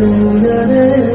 luna de